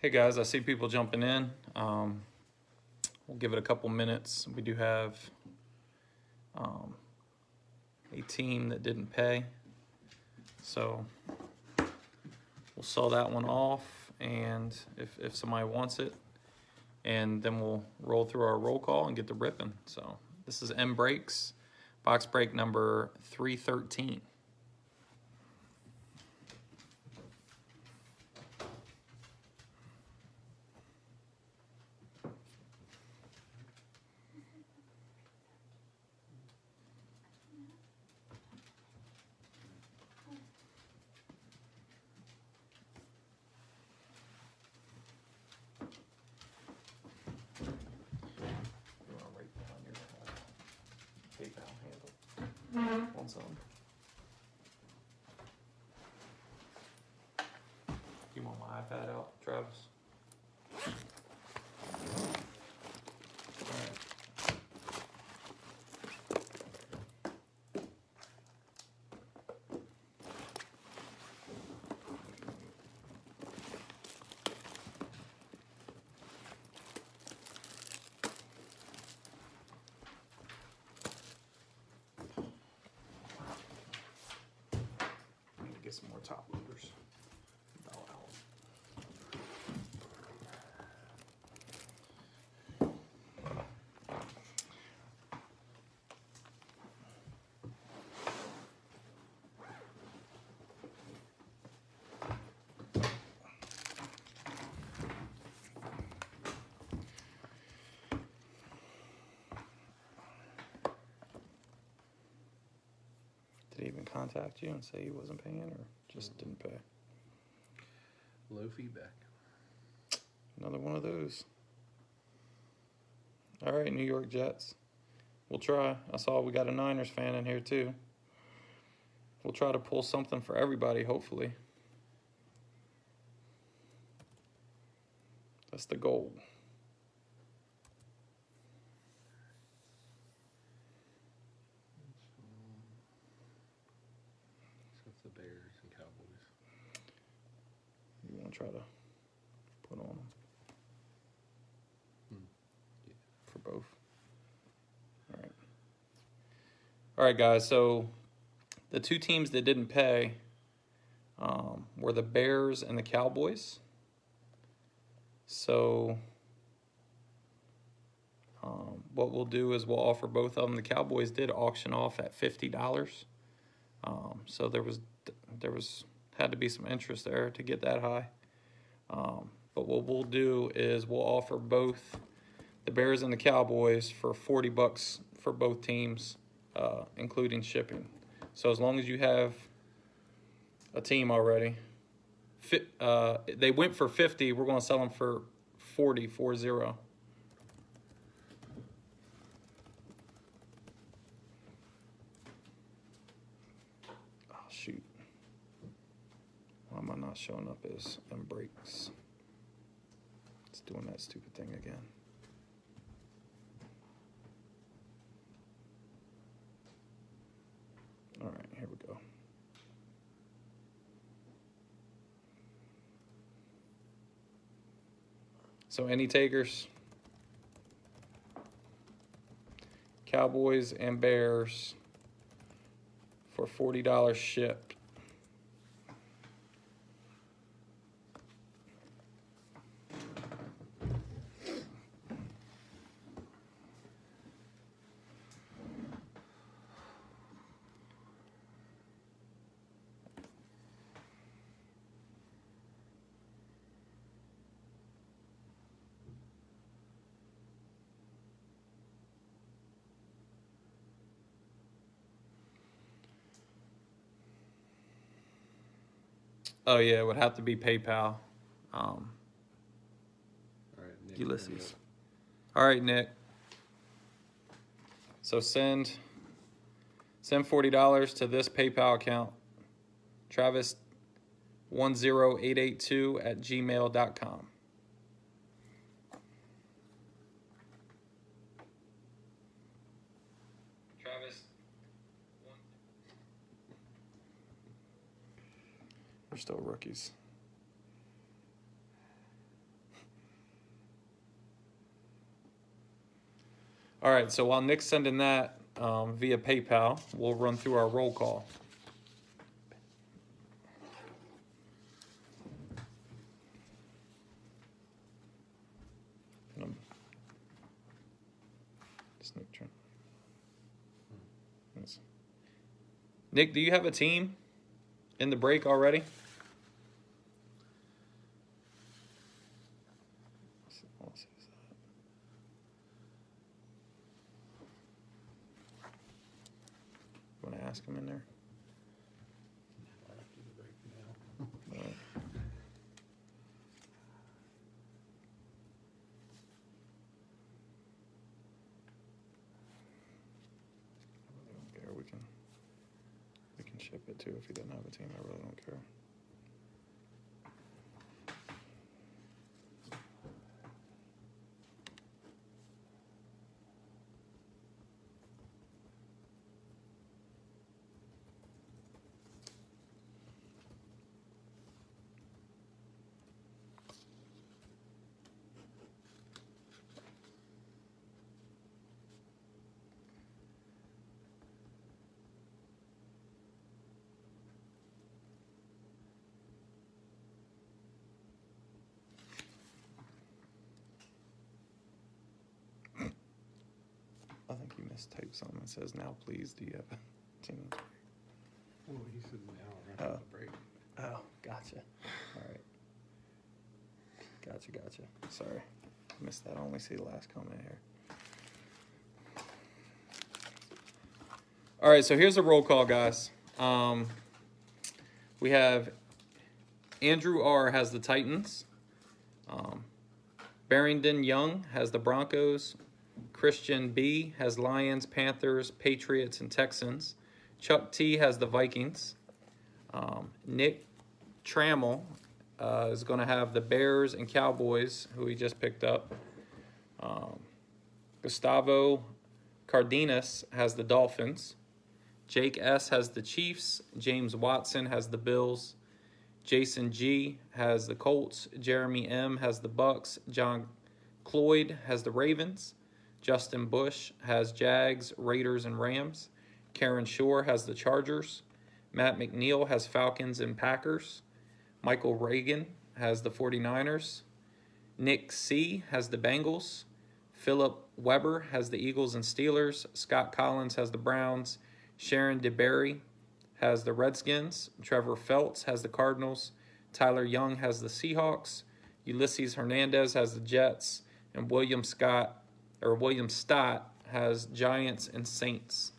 Hey guys, I see people jumping in. Um, we'll give it a couple minutes. We do have um, a team that didn't pay. So we'll sell that one off and if, if somebody wants it, and then we'll roll through our roll call and get the ripping. So this is M Breaks, box break number 313. You want to write down your uh, PayPal handle? Want some? You want my iPad out, Travis? Alright. I need to get some more top Did he even contact you and say he wasn't paying or just didn't pay? Low feedback. Another one of those. All right, New York Jets. We'll try. I saw we got a Niners fan in here too. We'll try to pull something for everybody, hopefully. That's the goal. So it's the Bears and Cowboys. You want to try to put on them Hmm. Yeah. for both. All right. All right, guys. So the two teams that didn't pay um, were the Bears and the Cowboys. So um, what we'll do is we'll offer both of them. The Cowboys did auction off at fifty dollars. Um, so there was there was had to be some interest there to get that high. Um, but what we'll do is we'll offer both the Bears and the Cowboys for 40 bucks for both teams, uh, including shipping. So as long as you have a team already, fit, uh, they went for 50, we're going to sell them for 40, 40. Oh, shoot. Why am I not showing up as M breaks? It's doing that stupid thing again. All right, here we go. So any takers? Cowboys and Bears for $40 shipped. Oh yeah, it would have to be PayPal. Um, All right, Nick, Ulysses. All right, Nick. So send send forty dollars to this PayPal account. Travis one zero eight eight two at gmail.com. Travis We're still rookies. All right, so while Nick's sending that um, via PayPal, we'll run through our roll call. Yes. Nick, do you have a team in the break already? Let's see- let's see, is that- You want to ask him in there? After. I really don't care. We can we can ship it too if he doesn't have a team. I really don't care. I think mistyped something. It says now, please. Do you have a team? Well, he said now, right Oh. the break. Oh, gotcha. All right. Gotcha, gotcha. Sorry. Missed that. I only see the last comment here. All right, so here's a roll call, guys. Um, we have Andrew R. has the Titans. Um, Barrington Young has the Broncos. Christian B. has Lions, Panthers, Patriots, and Texans. Chuck T. has the Vikings. Um, Nick Trammell uh, is going to have the Bears and Cowboys, who he just picked up. Um, Gustavo Cardenas has the Dolphins. Jake S has the Chiefs. James Watson has the Bills. Jason G has the Colts. Jeremy M has the Bucks. John Cloyd has the Ravens. Justin Bush has Jags, Raiders, and Rams. Karen Shore has the Chargers. Matt McNeil has Falcons and Packers. Michael Reagan has the 49ers. Nick C has the Bengals. Philip Weber has the Eagles and Steelers. Scott Collins has the Browns. Sharon DeBerry has the Redskins. Trevor Feltz has the Cardinals. Tyler Young has the Seahawks. Ulysses Hernandez has the Jets. And William Scott or William Stott has Giants and Saints.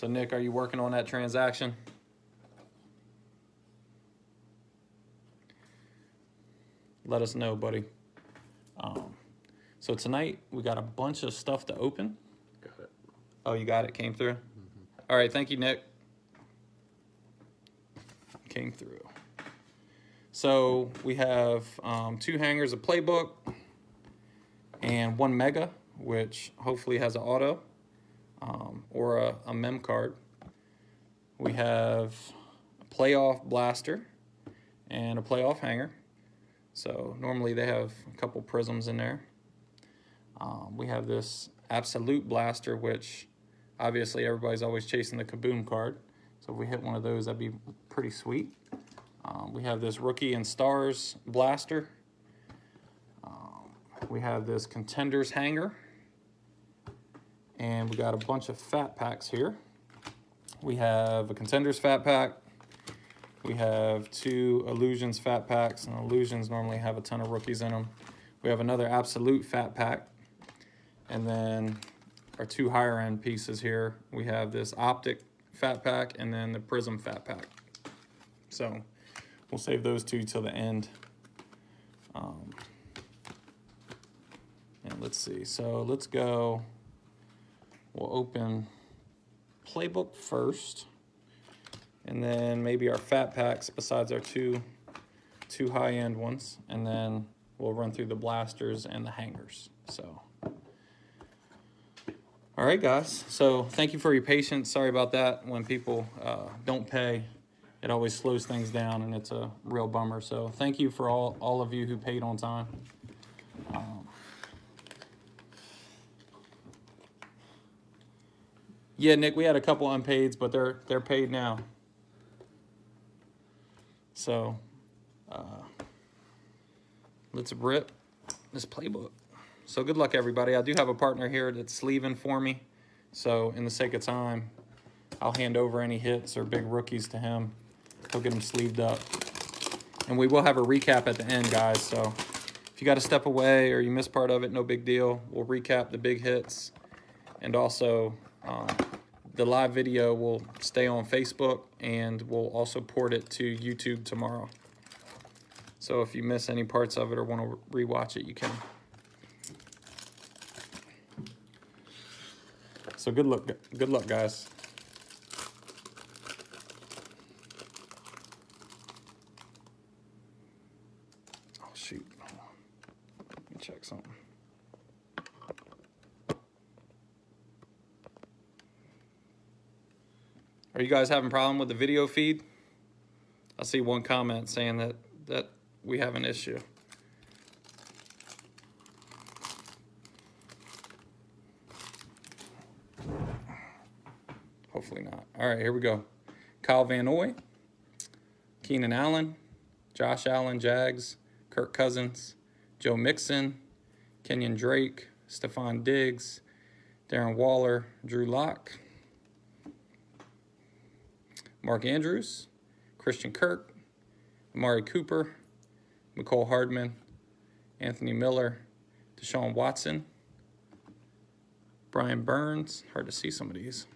So Nick, are you working on that transaction? Let us know, buddy. Um, so tonight we got a bunch of stuff to open. Oh, you got it. Came through. All right. Thank you, Nick. Came through. So we have um, two hangers of playbook and one mega, which hopefully has an auto um, or a, a mem card. We have a playoff blaster and a playoff hanger. So normally they have a couple prisms in there. Um, we have this absolute blaster, which obviously everybody's always chasing the kaboom card. So if we hit one of those, that'd be pretty sweet. Um, we have this rookie and stars blaster. Um, we have this contenders hanger. And we got a bunch of fat packs here. We have a contenders fat pack. We We have two Illusions fat packs, and Illusions normally have a ton of rookies in them. We have another Absolute fat pack, and then our two higher end pieces here. We have this Optic fat pack, and then the Prism fat pack. So we'll save those two till the end. Um, and let's see. So let's go. We'll open playbook first, and then maybe our fat packs besides our two two high end ones, and then we'll run through the blasters and the hangers. So. All right, guys. So thank you for your patience. Sorry about that. When people uh, don't pay, it always slows things down, and it's a real bummer. So thank you for all all of you who paid on time. Um, yeah, Nick, we had a couple unpaids, but they're they're paid now. So uh, let's rip this playbook. So good luck, everybody. I do have a partner here that's sleeving for me. So in the sake of time, I'll hand over any hits or big rookies to him. He'll get them sleeved up. And we will have a recap at the end, guys. So if you got to step away or you missed part of it, no big deal. We'll recap the big hits. And also, um, the live video will stay on Facebook and we'll also port it to YouTube tomorrow. So if you miss any parts of it or want to rewatch it, you can. So good luck, good luck, guys. Oh shoot! Let me check something. Are you guys having a problem with the video feed? I see one comment saying that that we have an issue. Hopefully not. All right, here we go. Kyle Van Noy, Keenan Allen, Josh Allen, Jags, Kirk Cousins, Joe Mixon, Kenyan Drake, Stefon Diggs, Darren Waller, Drew Lock, Mark Andrews, Christian Kirk, Amari Cooper, Mecole Hardman, Anthony Miller, Deshaun Watson, Brian Burns. Hard to see some of these.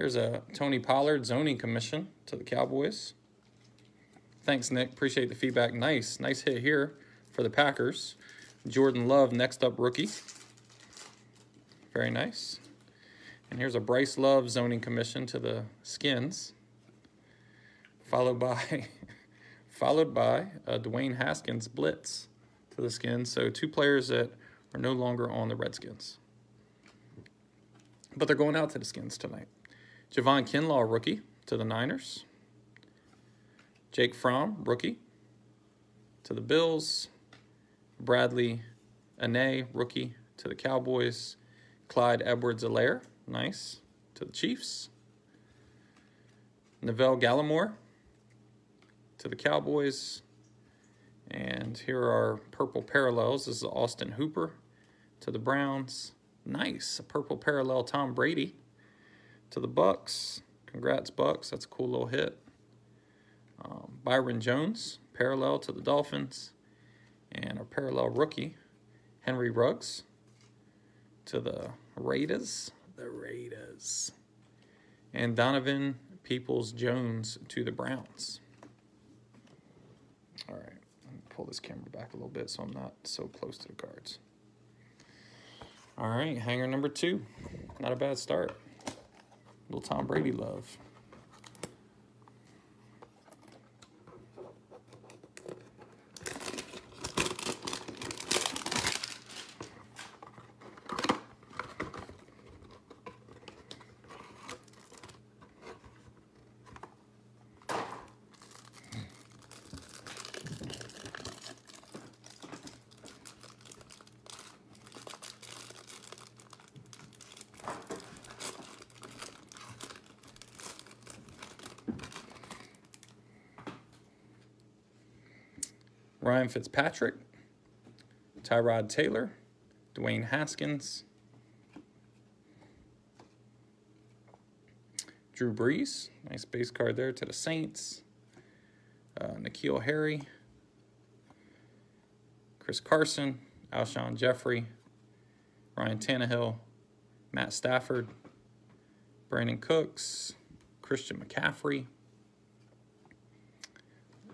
Here's a Tony Pollard zoning commission to the Cowboys. Thanks, Nick. Appreciate the feedback. Nice, nice hit here for the Packers. Jordan Love, next up rookie. Very nice. And here's a Bryce Love zoning commission to the Skins. Followed by, followed by a Dwayne Haskins blitz to the Skins. So two players that are no longer on the Redskins. But they're going out to the Skins tonight. Javon Kinlaw, rookie, to the Niners. Jake Fromm, rookie, to the Bills. Bradley Anae, rookie, to the Cowboys. Clyde Edwards-Helaire, nice, to the Chiefs. Neville Gallimore, to the Cowboys. And here are purple parallels. This is Austin Hooper to the Browns. Nice, a purple parallel Tom Brady to the Bucks. Congrats, Bucks. That's a cool little hit. Um, Byron Jones, parallel to the Dolphins. And a parallel rookie, Henry Ruggs to the Raiders. The Raiders. And Donovan Peoples Jones to the Browns. All right, let me pull this camera back a little bit so I'm not so close to the cards. All right, hanger number two. Not a bad start. Little Tom Brady love. Ryan Fitzpatrick, Tyrod Taylor, Dwayne Haskins, Drew Brees, nice base card there to the Saints, uh, N'Keal Harry, Chris Carson, Alshon Jeffery, Ryan Tannehill, Matt Stafford, Brandin Cooks, Christian McCaffrey,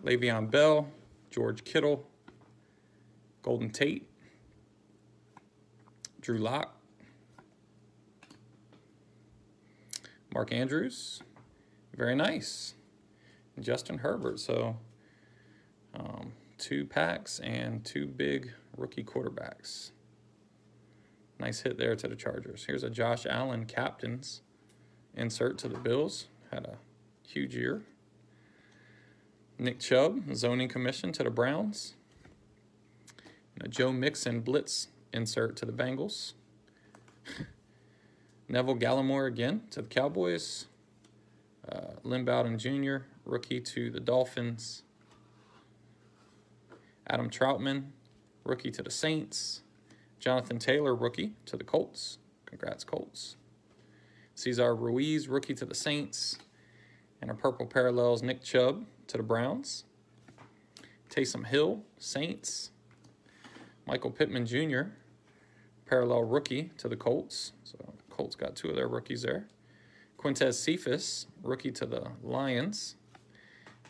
Le'Veon Bell, George Kittle, Golden Tate, Drew Lock, Mark Andrews, very nice, and Justin Herbert. So um, two packs and two big rookie quarterbacks. Nice hit there to the Chargers. Here's a Josh Allen captain's insert to the Bills. Had a huge year. Nick Chubb, zoning commission to the Browns. Joe Mixon blitz insert to the Bengals. Neville Gallimore again to the Cowboys. Uh, Lynn Bowden Jr., rookie to the Dolphins. Adam Trautman, rookie to the Saints. Jonathan Taylor, rookie to the Colts. Congrats, Colts. Cesar Ruiz, rookie to the Saints. And our purple parallels, Nick Chubb to the Browns. Taysom Hill, Saints. Michael Pittman Jr., parallel rookie to the Colts. So Colts got two of their rookies there. Quintez Cephus, rookie to the Lions.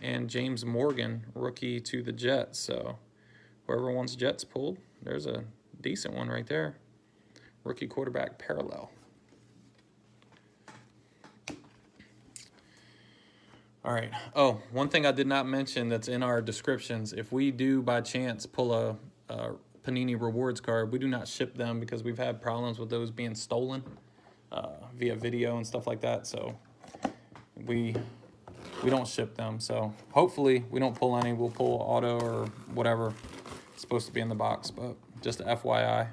And James Morgan, rookie to the Jets. So whoever wants Jets pulled, there's a decent one right there. Rookie quarterback parallel. All right. Oh, one thing I did not mention that's in our descriptions if we do by chance pull a, a Panini rewards card, we do not ship them because we've had problems with those being stolen uh, via video and stuff like that. So we we don't ship them. So hopefully we don't pull any. We'll pull auto or whatever it's supposed to be in the box, but just FYI.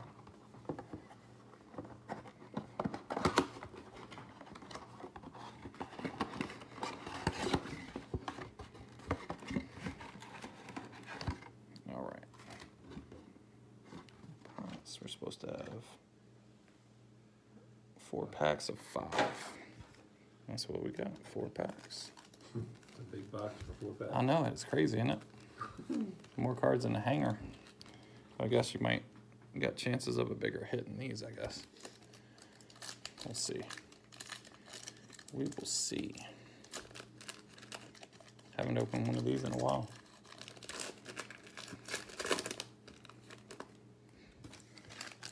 All right. Pots, We're supposed to have four packs of five. That's what we got. Four packs. It's a big box for four I know it's crazy, isn't it? More cards in the hanger. I guess you might got chances of a bigger hit in these. I guess. We'll see. We will see. Haven't opened one of these in a while.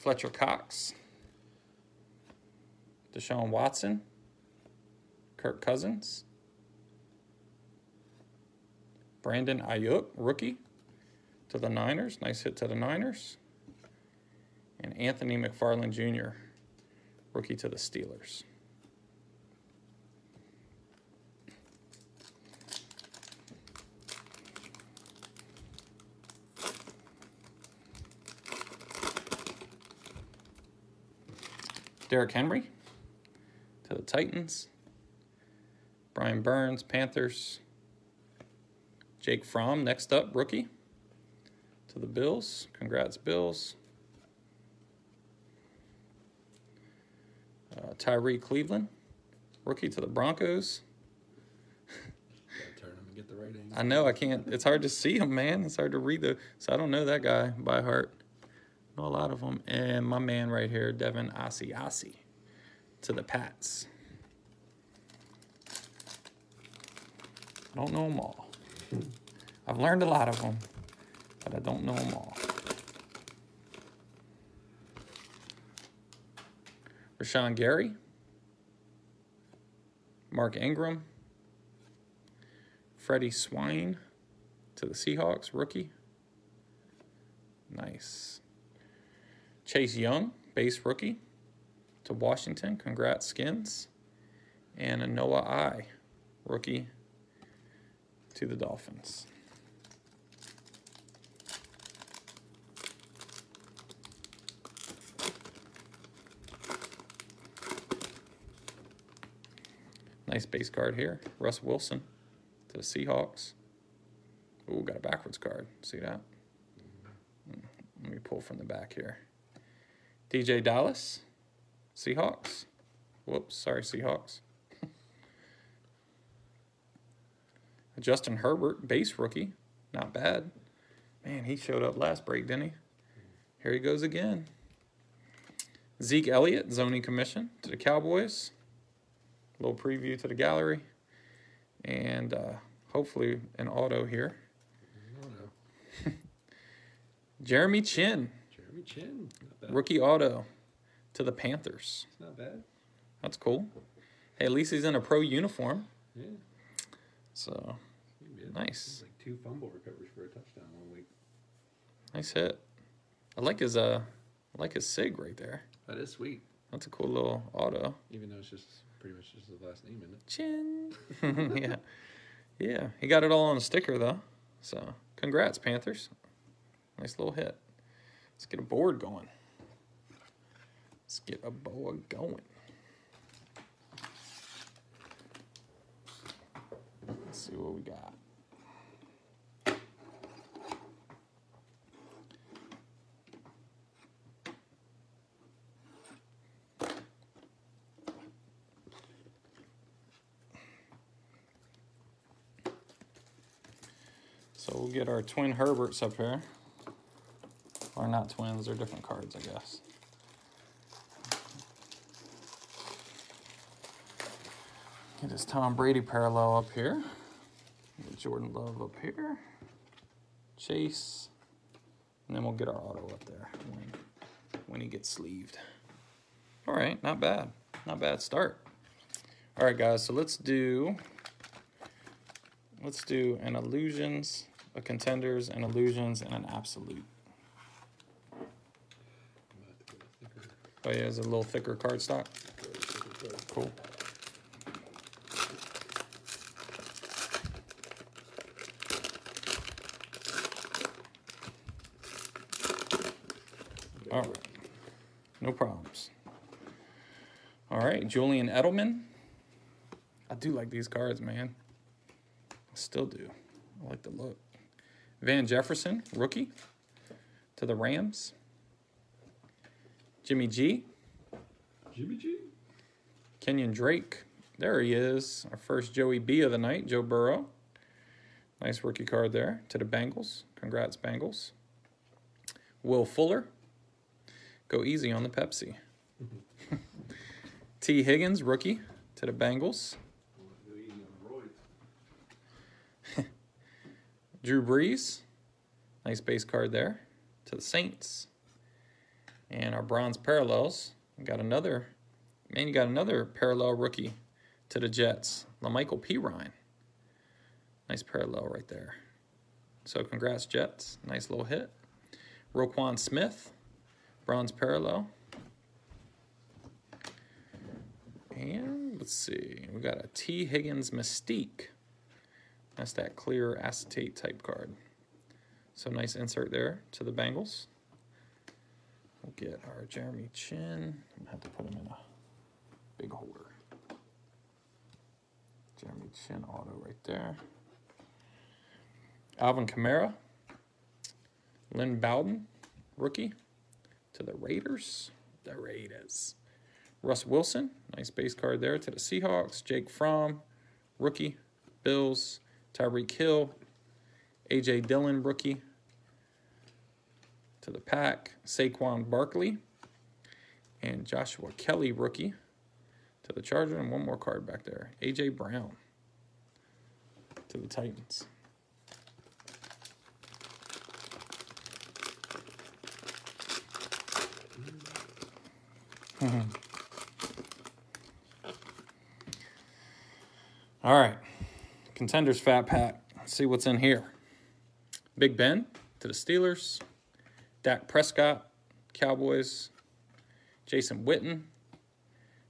Fletcher Cox. Deshaun Watson. Kirk Cousins. Brandon Aiyuk, rookie to the Niners. Nice hit to the Niners. And Anthony McFarland Jr., rookie to the Steelers. Derrick Henry to the Titans. Brian Burns, Panthers. Jake Fromm, next up, rookie to the Bills. Congrats, Bills. Uh, Tyrie Cleveland, rookie to the Broncos. Turn them and get the right angle. I know I can't. It's hard to see him, man. It's hard to read the. So I don't know that guy by heart. A lot of them. And my man right here, Devin Asiasi, to the Pats. I don't know them all. I've learned a lot of them, but I don't know them all. Rashan Gary, Mark Ingram, Freddie Swain to the Seahawks, rookie. Nice. Chase Young, base rookie to Washington. Congrats, Skins. And a Noah I, rookie to the Dolphins. Nice base card here. Russ Wilson to the Seahawks. Ooh, got a backwards card. See that? Hmm, Let me pull from the back here. DeeJay Dallas, Seahawks. Whoops, sorry, Seahawks. Justin Herbert, base rookie. Not bad. Man, he showed up last break, didn't he? Here he goes again. Zeke Elliott, zoning commission to the Cowboys. A little preview to the gallery. And uh, hopefully an auto here. Jeremy Chinn, Jeremy Chinn. Rookie auto to the Panthers. It's not bad. That's cool. Hey, at least he's in a pro uniform. Yeah. So. Nice. Like two fumble recoveries for a touchdown one week. nice hit. I like his uh I like his sig right there. That is sweet. That's a cool little auto. Even though it's just pretty much just his last name, isn't it? Chinn. yeah. Yeah. He got it all on a sticker though. So congrats, Panthers. Nice little hit. Let's get a board going. Let's get a board going. Let's see what we got. So we'll get our twin Herberts up here. Or not twins, they're different cards, I guess. Get this Tom Brady parallel up here. Jordan Love up here. Chase. And then we'll get our auto up there when, when he gets sleeved. All right, not bad. Not bad start. All right, guys, so let's do let's do an illusions, a contenders, an illusions, and an absolute. I'm gonna have to get a thicker, Oh yeah, it's a little thicker card stock. thicker card. Cool. All right. No problems. All right, Julian Edelman. I do like these cards, man. I still do. I like the look. Van Jefferson, rookie, to the Rams. Jimmy G, Jimmy G. Kenyan Drake. There he is. Our first Joey B of the night, Joe Burrow. Nice rookie card there to the Bengals. Congrats, Bengals. Will Fuller. Go easy on the Pepsi. Tee Higgins, rookie to the Bengals. Go easy on the roids. Drew Brees. Nice base card there to the Saints. And our bronze parallels. We got another, man, you got another parallel rookie to the Jets, La'Mical Perine. Nice parallel right there. So congrats, Jets. Nice little hit. Roquan Smith, bronze parallel. And let's see, we got a Tee Higgins Mystique. That's that clear acetate type card. So nice insert there to the Bengals. We'll get our Jeremy Chinn. I'm gonna have to put him in a big holder. Jeremy Chinn auto right there. Alvin Kamara. Lynn Bowden, rookie, to the Raiders. The Raiders. Russ Wilson, nice base card there to the Seahawks. Jake Fromm, rookie, Bills. Tyreek Hill, AJ Dillon, rookie, to the pack. Saquon Barkley, and Joshua Kelly, rookie, to the Charger. And one more card back there. AJ Brown, to the Titans. All right. Contenders Fat Pack. Let's see what's in here. Big Ben to the Steelers. Dak Prescott, Cowboys. Jason Witten.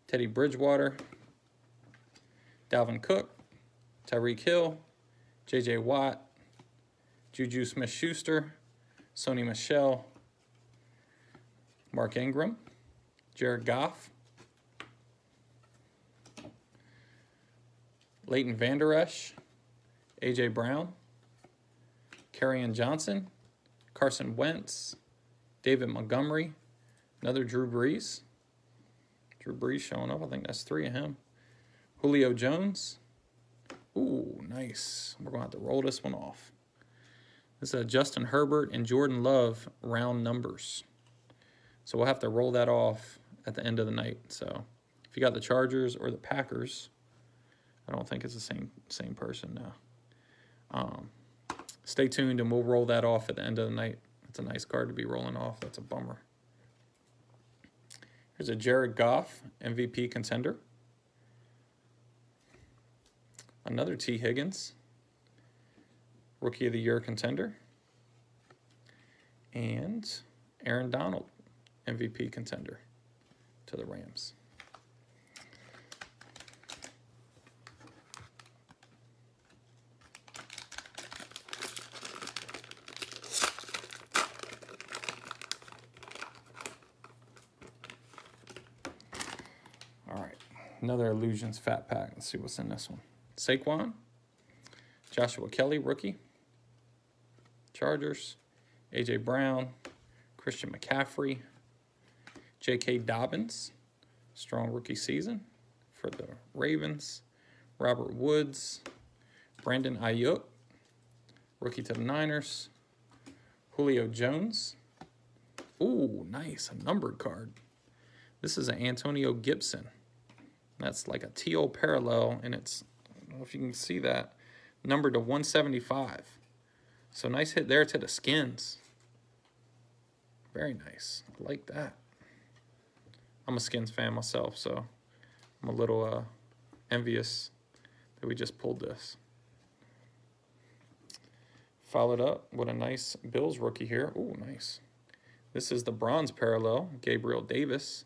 Teddy Bridgewater. Dalvin Cook. Tyreek Hill. J.J. Watt. Juju Smith Schuster. Sony Michel. Mark Ingram. Jared Goff. Leighton Vander Esch, AJ Brown, Karrion Johnson, Carson Wentz, David Montgomery, another Drew Brees. Drew Brees showing up. I think that's three of him. Julio Jones, Ooh, nice. We're going to have to roll this one off. This is a Justin Herbert and Jordan Love round numbers. So we'll have to roll that off at the end of the night. So if you got the Chargers or the Packers, I don't think it's the same same person now. Um, stay tuned and we'll roll that off at the end of the night. It's a nice card to be rolling off. That's a bummer. Here's a Jared Goff MVP contender. Another Tee Higgins, Rookie of the Year contender. And Aaron Donald, MVP contender to the Rams. All right, another Illusions Fat Pack. Let's see what's in this one. Saquon, Joshua Kelly, rookie. Chargers, AJ Brown, Christian McCaffrey, J.K. Dobbins, strong rookie season for the Ravens. Robert Woods, Brandon Aiyuk, rookie to the Niners. Julio Jones. Ooh, nice, a numbered card. This is an Antonio Gibson. That's like a teal parallel, and it's, I don't know if you can see that, numbered to 175. So nice hit there to the skins. Very nice. I like that. I'm a skins fan myself, so I'm a little uh, envious that we just pulled this. Followed up with a nice Bills rookie here. Ooh, nice. This is the bronze parallel, Gabriel Davis,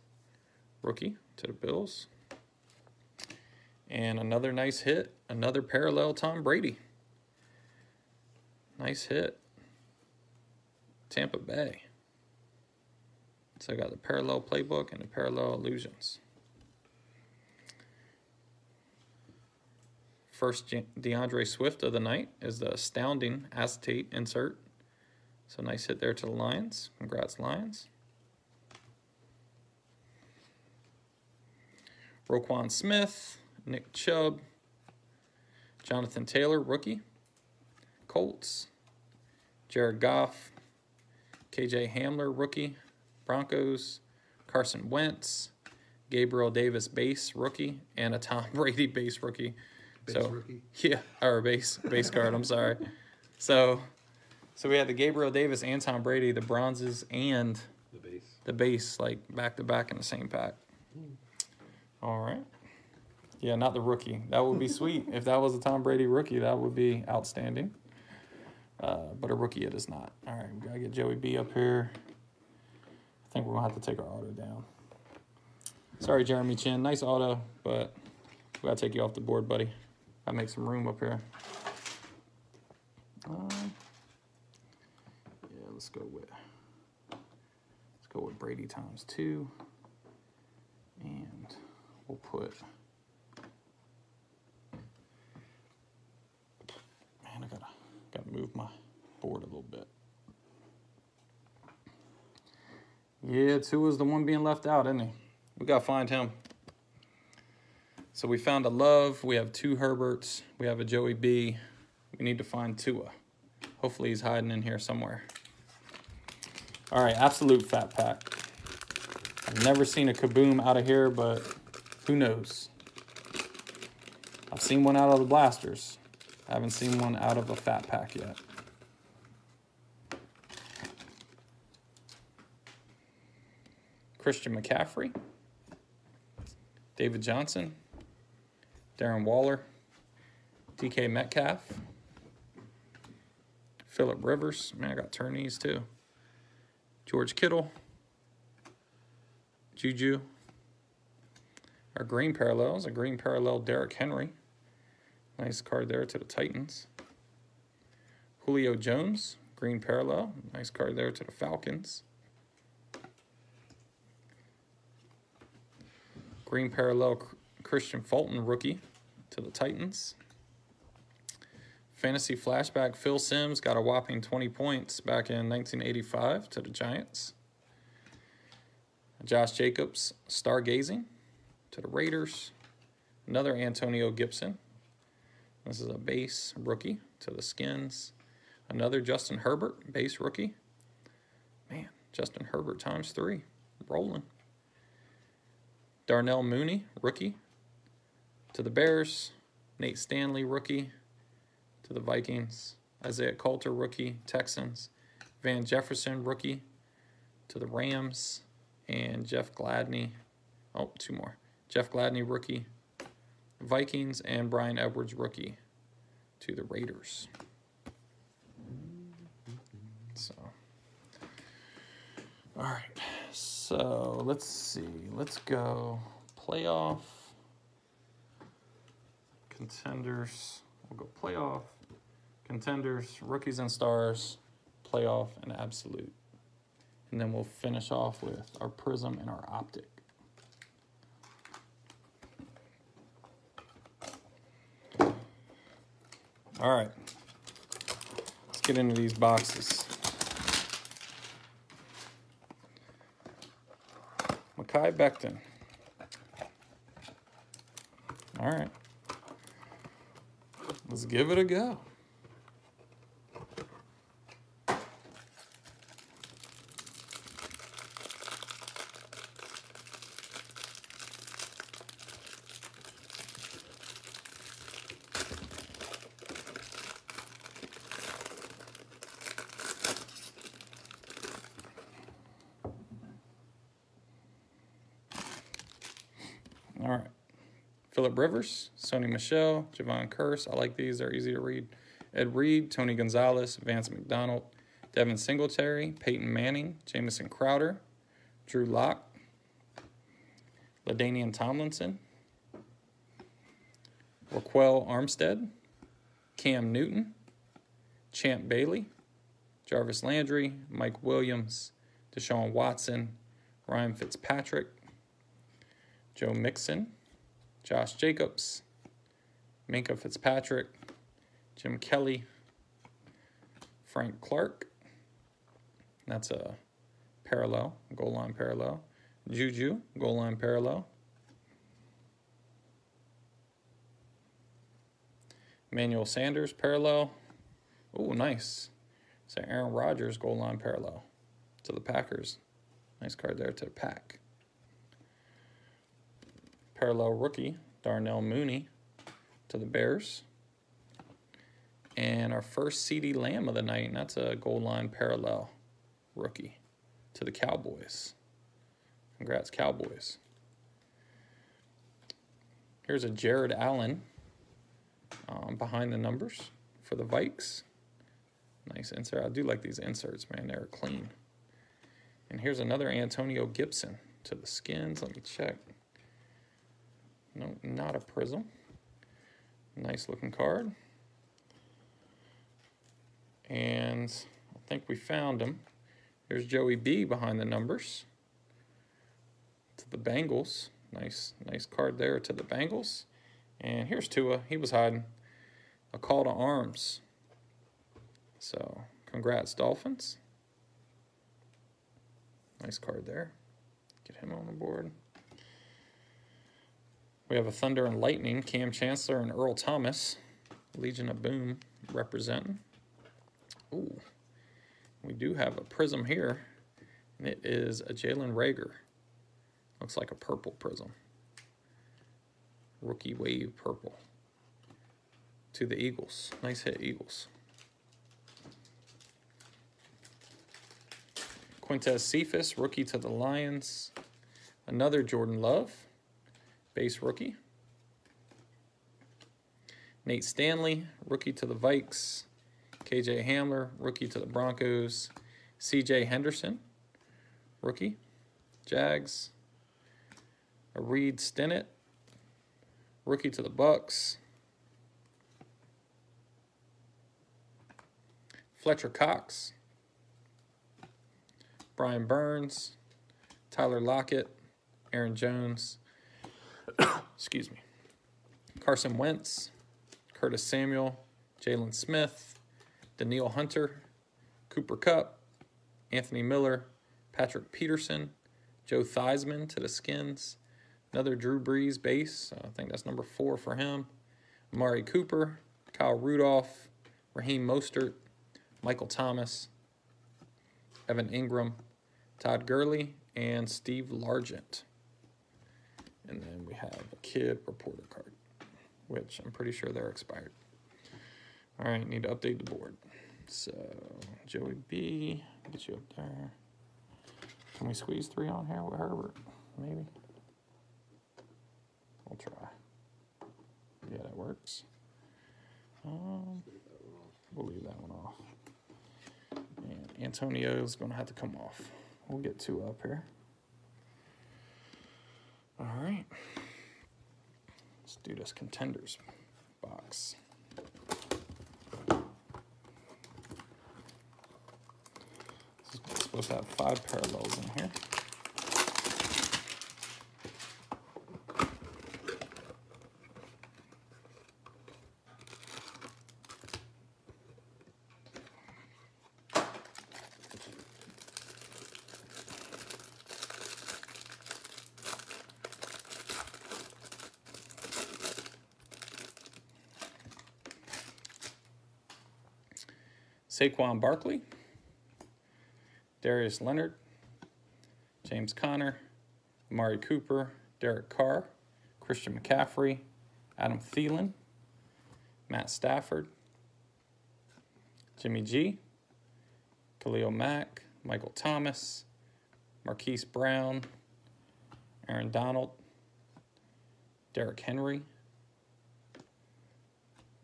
rookie to the Bills. And another nice hit, another parallel Tom Brady. Nice hit. Tampa Bay. So I got the parallel playbook and the parallel illusions. First DeAndre Swift of the night is the astounding acetate insert. So nice hit there to the Lions. Congrats, Lions. Roquan Smith, Nick Chubb, Jonathan Taylor, rookie. Colts, Jared Goff, KJ Hamler, rookie. Broncos, Carson Wentz, Gabriel Davis, base rookie, and a Tom Brady base rookie. Base so rookie? yeah, or base base card. I'm sorry. So, so we had the Gabriel Davis and Tom Brady, the bronzes and The base. the base, like back to back in the same pack. Hmm. All right. Yeah, not the rookie. That would be sweet. if that was a Tom Brady rookie, that would be outstanding. Uh, but a rookie it is not. All right, we gotta get Joey B up here. I think we're gonna have to take our auto down. Sorry, Jeremy Chinn. Nice auto, but we gotta take you off the board, buddy. Gotta make some room up here. Um, yeah, let's go with let's go with Brady times two, and we'll put. Man, I gotta gotta move my board a little bit. Tua is the one being left out, isn't he? We gotta find him. So we found a Love. We have two Herberts. We have a Joey B. We need to find Tua. Hopefully he's hiding in here somewhere. All right, absolute fat pack. I've never seen a kaboom out of here, but who knows? I've seen one out of the blasters. I haven't seen one out of a fat pack yet. Christian McCaffrey, David Johnson, Darren Waller, DK Metcalf, Philip Rivers. Man, I got turnies too. George Kittle, Juju. Our green parallels, a green parallel Derrick Henry. Nice card there to the Titans. Julio Jones, green parallel. Nice card there to the Falcons. Green parallel Kristian Fulton, rookie to the Titans. Fantasy flashback Phil Simms got a whopping 20 points back in 1985 to the Giants. Josh Jacobs, stargazing to the Raiders. Another Antonio Gibson This is a base rookie to the Skins. Another Justin Herbert, base rookie. Man, Justin Herbert times three. Rolling. Darnell Mooney, rookie. To the Bears. Nate Stanley, rookie. To the Vikings. Isaiah Coulter, rookie. Texans. Van Jefferson, rookie. To the Rams. And Jeff Gladney. Oh, two more. Jeff Gladney, rookie. Vikings. And Brian Edwards, rookie. To the Raiders. So, all right. So let's see. Let's go playoff contenders. We'll go playoff contenders, rookies and stars, playoff and absolute, and then we'll finish off with our prism and our optic. All right. Let's get into these boxes. Becton. All right. Let's give it a go. All right. Philip Rivers, Sony Michel, Jevon Kearse. I like these. They're easy to read. Ed Reed, Tony Gonzalez, Vance McDonald, Devin Singletary, Peyton Manning, Jamison Crowder, Drew Lock, LaDainian Tomlinson, Ryquell Armstead, Cam Newton, Champ Bailey, Jarvis Landry, Mike Williams, Deshaun Watson, Ryan Fitzpatrick, Joe Mixon, Josh Jacobs, Minkah Fitzpatrick, Jim Kelly, Frank Clark. That's a parallel, goal line parallel. Juju, goal line parallel. Emmanuel Sanders, parallel. Oh, nice. So Aaron Rodgers, goal line parallel to the Packers. Nice card there to the Pack. Parallel rookie, Darnell Mooney to the Bears. And our first CeeDee Lamb of the night, and that's a goal line parallel rookie to the Cowboys. Congrats, Cowboys. Here's a Jared Allen um, behind the numbers for the Vikes. Nice insert. I do like these inserts, man. They're clean. And here's another Antonio Gibson to the Skins. Let me check. No, not a prism. Nice looking card. And I think we found him. Here's Joey B behind the numbers. To the Bengals. Nice, nice card there to the Bengals. And here's Tua. He was hiding. A call to arms. So, congrats, Dolphins. Nice card there. Get him on the board. We have a Thunder and Lightning, Kam Chancellor and Earl Thomas. Legion of Boom representing. Ooh, we do have a prism here, and it is a Jalen Reagor. Looks like a purple prism. Rookie wave purple. To the Eagles. Nice hit, Eagles. Quintez Cephus, rookie to the Lions. Another Jordan Love, base rookie. Nate Stanley, rookie to the Vikes. KJ Hamler, rookie to the Broncos. CJ Henderson, rookie. Jags. Reid Sinnett, rookie to the Bucks. Fletcher Cox, Brian Burns, Tyler Lockett, Aaron Jones, excuse me, Carson Wentz, Curtis Samuel, Jalen Smith, Danielle Hunter, Cooper Kupp, Anthony Miller, Patrick Peterson, Joe Theismann to the Skins, another Drew Brees base. Uh, I think that's number four for him. Amari Cooper, Kyle Rudolph, Raheem Mostert, Michael Thomas, Evan Engram, Todd Gurley, and Steve Largent. And then we have a kid reporter card, which I'm pretty sure they're expired. All right, need to update the board. So Joey B, get you up there. Can we squeeze three on here with Herbert? Maybe. We'll try. Yeah, that works. Um, we'll leave that one off. And Antonio's gonna have to come off. We'll get two up here. All right. Let's do this contenders box. This is supposed to have five parallels in here. Saquon Barkley, Darius Leonard, James Conner, Amari Cooper, Derek Carr, Christian McCaffrey, Adam Thielen, Matt Stafford, Jimmy G, Khalil Mack, Michael Thomas, Marquise Brown, Aaron Donald, Derrick Henry,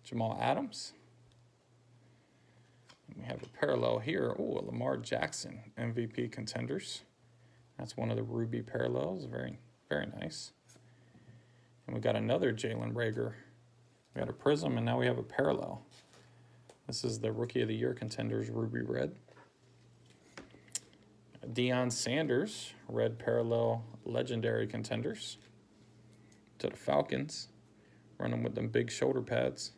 Jamal Adams. We have a parallel here. Oh, Lamar Jackson, MVP contenders. That's one of the Ruby parallels. Very, very nice. And we got another Jalen Reagor. We got a prism, and now we have a parallel. This is the Rookie of the Year contenders, Ruby Red. Deion Sanders, red parallel legendary contenders. To the Falcons, running with them big shoulder pads.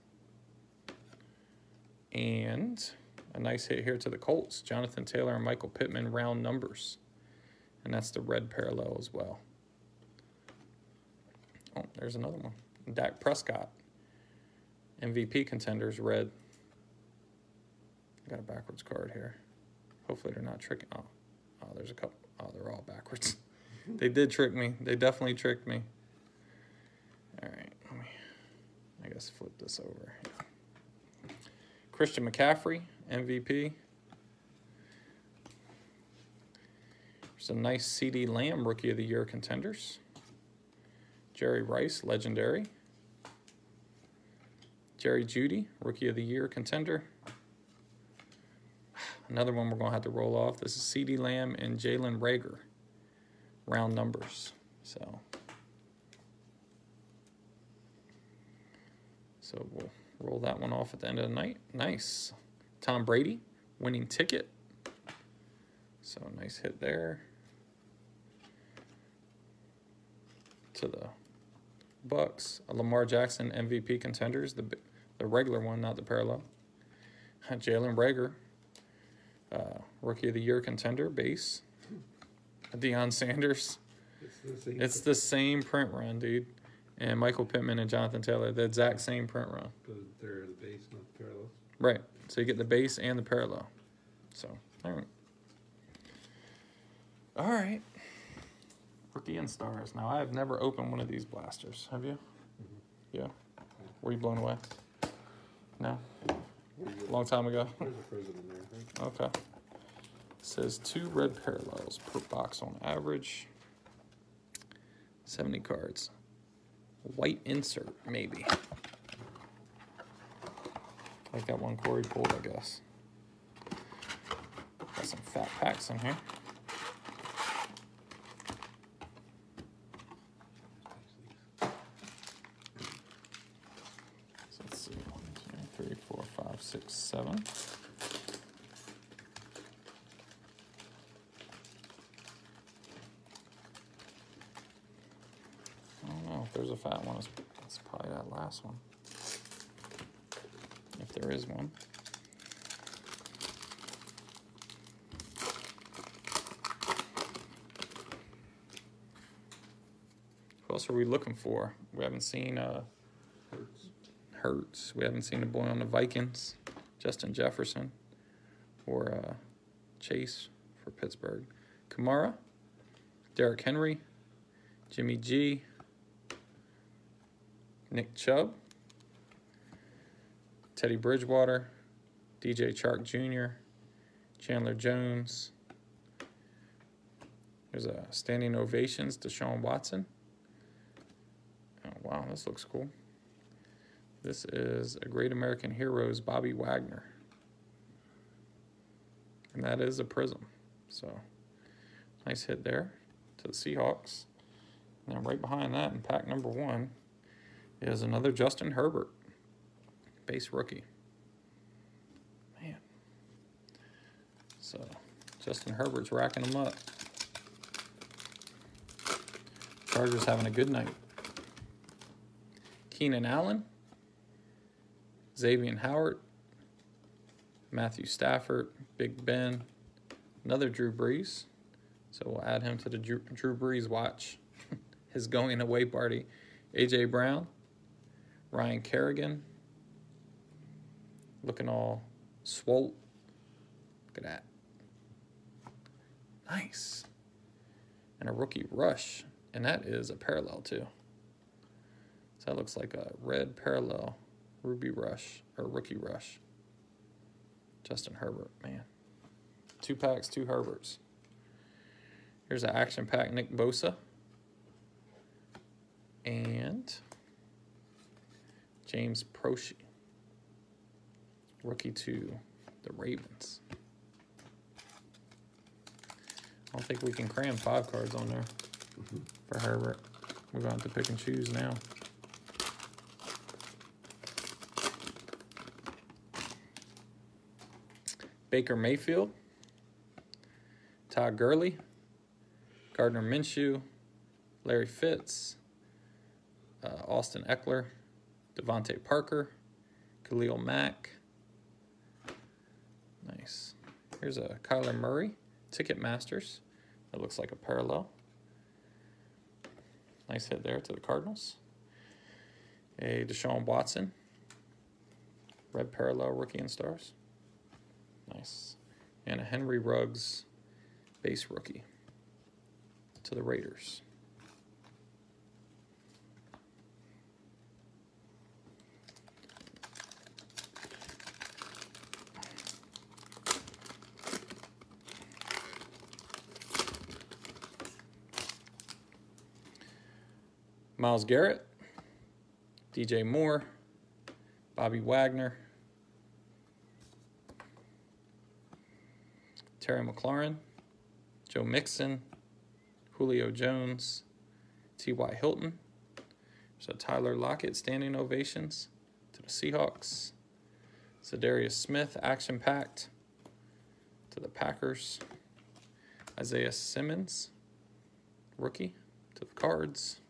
And a nice hit here to the Colts. Jonathan Taylor and Michael Pittman round numbers. And that's the red parallel as well. Oh, there's another one. Dak Prescott. MVP contenders red. Got a backwards card here. Hopefully they're not tricking. Oh, oh, there's a couple. Oh, they're all backwards. they did trick me. They definitely tricked me. All right, let me, I guess, flip this over. Christian McCaffrey, MVP. Some nice CeeDee Lamb Rookie of the Year contenders. Jerry Rice, legendary. Jerry Jeudy, Rookie of the Year contender. Another one we're going to have to roll off. This is CeeDee Lamb and Jalen Reagor. Round numbers. So, so we'll roll that one off at the end of the night. Nice. Tom Brady, winning ticket. So nice hit there. To the Bucks, Lamar Jackson MVP contenders, the the regular one, not the parallel. Jalen Reagor, uh, Rookie of the Year contender, base. Deion Sanders. It's the same. It's the same print run, dude. And Michael Pittman and Jonathan Taylor, the exact same print run. But they're the base, not the parallels. Right. So you get the base and the parallel. So, all right. All right. Rookie and stars. Now, I have never opened one of these blasters. Have you? Mm-hmm. Yeah. Were you blown away? No? Where? Long time ago? There's a prism in there, right? Okay. says two red parallels per box on average. 70 cards. White insert, maybe. Like that one Corey pulled, I guess. Got some fat packs in here. Let's see. One, two, three, four, five, six, seven. I don't know if there's a fat one. It's, it's probably that last one. There is one. Who else are we looking for? We haven't seen uh. Hurts. We haven't seen a boy on the Vikings. Justin Jefferson or uh, Chase for Pittsburgh. Kamara, Derrick Henry, Jimmy G, Nick Chubb, Teddy Bridgewater, DJ Chark Jr., Chandler Jones. There's a standing ovations, Deshaun Watson. Oh, wow, this looks cool. This is a Great American Heroes, Bobby Wagner. And that is a prism. So, nice hit there to the Seahawks. And then right behind that in pack number one is another Justin Herbert, base rookie. Man. So, Justin Herbert's racking them up. Chargers having a good night. Keenan Allen, Xavier Howard, Matthew Stafford, Big Ben, another Drew Brees. So we'll add him to the Drew, Drew Brees watch, his going away party. AJ Brown, Ryan Kerrigan, looking all swolt. Look at that. Nice. And a rookie rush. And that is a parallel too. So that looks like a red parallel Ruby Rush or Rookie Rush. Justin Herbert, man. Two packs, two Herberts. Here's an action pack Nick Bosa. And James Proche. Rookie to the Ravens. I don't think we can cram five cards on there for Herbert. We're going to have to pick and choose now. Baker Mayfield, Todd Gurley, Gardner Minshew, Larry Fitz, uh, Austin Ekeler, DeVante Parker, Khalil Mack. Nice. Here's a Kyler Murray, Ticket Masters. That looks like a parallel. Nice hit there to the Cardinals. A Deshaun Watson, red parallel rookie and stars. Nice. And a Henry Ruggs base rookie to the Raiders. Myles Garrett, DJ Moore, Bobby Wagner, Terry McLaurin, Joe Mixon, Julio Jones, T.Y. Hilton. So Tyler Lockett standing ovations to the Seahawks. Za'Darius Smith action packed to the Packers. Isaiah Simmons, rookie to the Cards.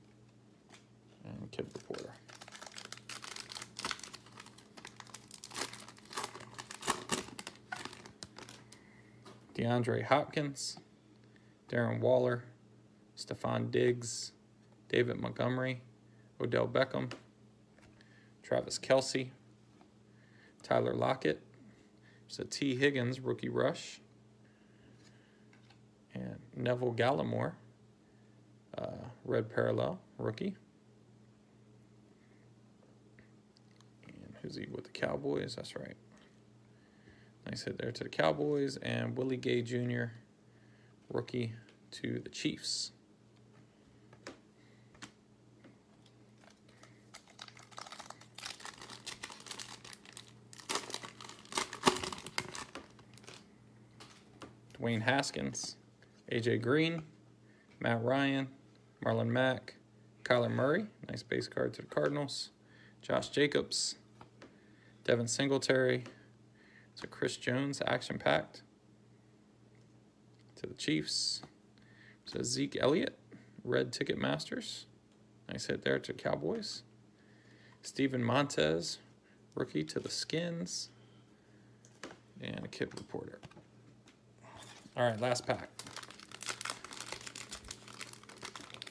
And Kid Reporter. DeAndre Hopkins, Darren Waller, Stefon Diggs, David Montgomery, Odell Beckham, Travis Kelce, Tyler Lockett, a T. Higgins rookie rush, and Neville Gallimore, uh, red parallel rookie. Who's he with the Cowboys? That's right. Nice hit there to the Cowboys and Willie Gay Jr., rookie to the Chiefs. Dwayne Haskins, AJ Green, Matt Ryan, Marlon Mack, Kyler Murray, nice base card to the Cardinals, Josh Jacobs, Devin Singletary, so Chris Jones, action packed to the Chiefs. So Zeke Elliott, red ticket masters. Nice hit there to Cowboys. Steven Montez, rookie to the Skins. And a kit reporter. All right, last pack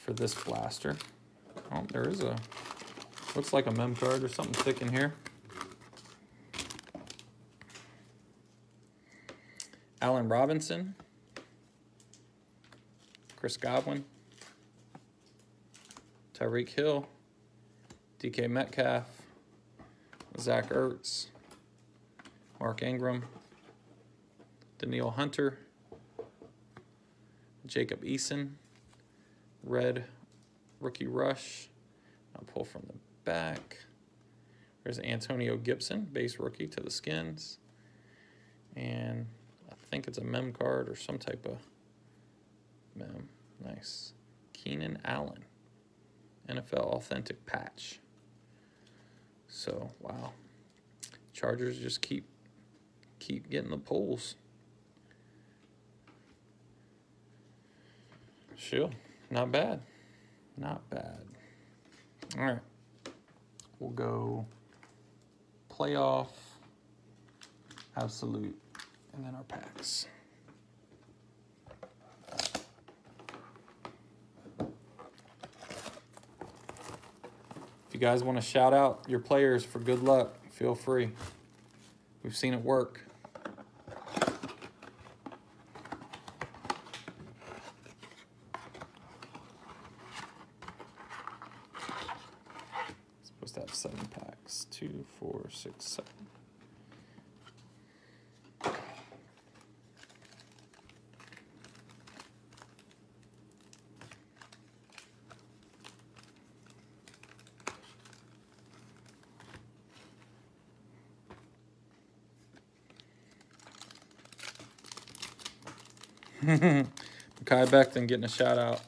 for this blaster. Oh, there is a Looks like a mem card or something thick in here. Allen Robinson. Chris Godwin. Tyreek Hill. DK Metcalf. Zach Ertz. Mark Ingram. Danielle Hunter. Jacob Eason. Red rookie rush. I'll pull from the back. There's Antonio Gibson, base rookie to the skins. And think it's a mem card or some type of mem. Nice. Keenan Allen. NFL authentic patch. So wow. Chargers just keep keep getting the pulls. Sure. Not bad. Not bad. All right. We'll go playoff, absolute, and then our packs. If you guys want to shout out your players for good luck, feel free. We've seen it work. Supposed to have seven packs. Two, four, six, seven. Mekhi Becton getting a shout out.